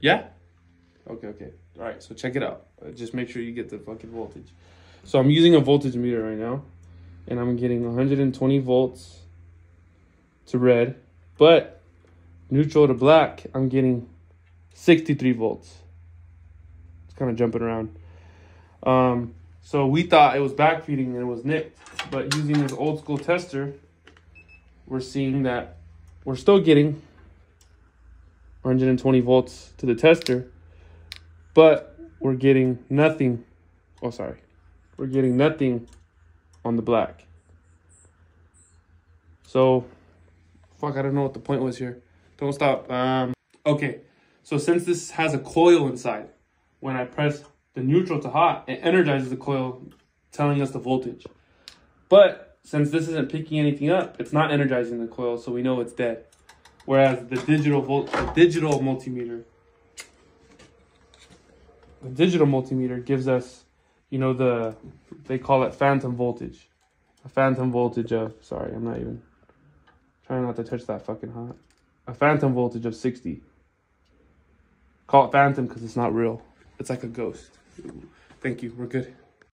Yeah? Okay, okay. All right, so check it out. Uh, just make sure you get the fucking voltage. So I'm using a voltage meter right now, and I'm getting 120 volts to red, but neutral to black, I'm getting 63 volts. It's kind of jumping around. Um, so we thought it was backfeeding and it was nicked, but using this old school tester, we're seeing that we're still getting 120 volts to the tester, but we're getting nothing. Oh, sorry. We're getting nothing on the black. So, fuck, I don't know what the point was here. Don't stop. Um, okay, so since this has a coil inside, when I press the neutral to hot, it energizes the coil, telling us the voltage. But since this isn't picking anything up, it's not energizing the coil, so we know it's dead. Whereas the digital volt, the digital multimeter, the digital multimeter gives us, you know, the they call it phantom voltage, a phantom voltage of. Sorry, I'm not even trying not to touch that fucking hot. A phantom voltage of 60. Call it phantom because it's not real. It's like a ghost. Thank you. We're good.